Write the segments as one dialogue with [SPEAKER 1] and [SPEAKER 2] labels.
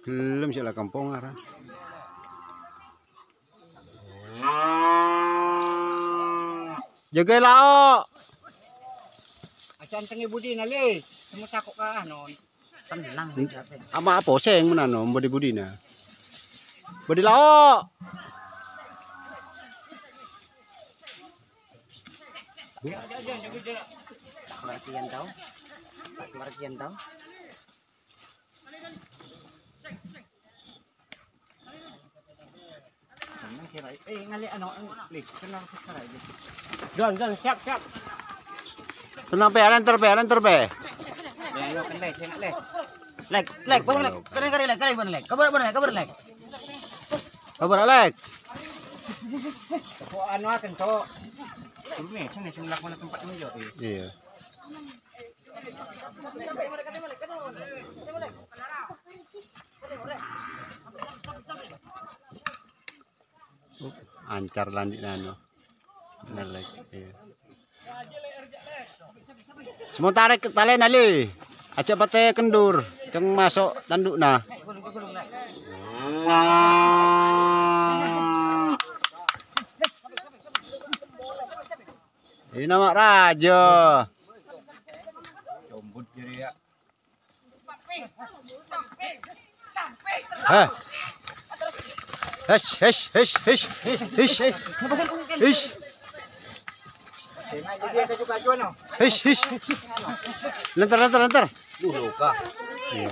[SPEAKER 1] Gelem sila kampung ara. Jaga lao.
[SPEAKER 2] Acan tengi budi nali. Kamu takut ka ano? Tenang dati.
[SPEAKER 1] Ama apa seng lao.
[SPEAKER 2] Markian tau. Markian tau. Tenang kira. Eh siap, siap.
[SPEAKER 1] Tenang pe, enter pe, enter pe.
[SPEAKER 2] Kan lek, kan lek. Lek, lek, lek. Bang lek. Kabar bang lek, kabar.
[SPEAKER 1] Kabar
[SPEAKER 2] yo.
[SPEAKER 1] Iya. Ancar landik nano. Iya. Semua tarik tali nali. Aja pate kendur. Ceng masuk tanduk nah. Ini nama raja.
[SPEAKER 2] Combut jadi ya.
[SPEAKER 1] Heh.
[SPEAKER 2] Heş heş heş heş heş heş.
[SPEAKER 1] Heş heş. Lentar lentar lentar.
[SPEAKER 2] Uh luka.
[SPEAKER 1] Iya.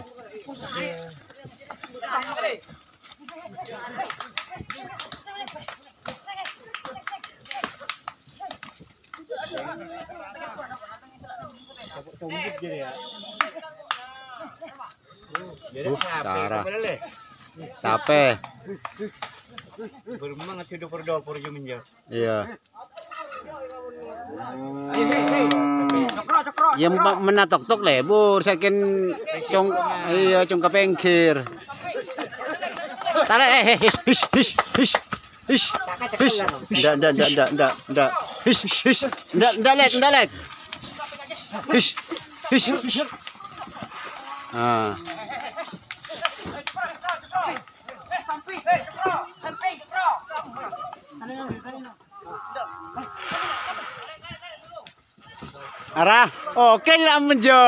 [SPEAKER 2] Jadi ya. Jadi apa? Benar
[SPEAKER 1] Sape.
[SPEAKER 2] Bermangat hidup berdopor juminja.
[SPEAKER 1] Iya. Yang menatok tok lebur saking cong iya cong kapengkir. Tarik eh eh, hish hish hish hish hish hish. Ndak ndak ndak ndak ndak ndak. Hish hish. Ndak ndak lek ndak lek. Hish hish hish. Ah. Arah. Oke, nak menjo.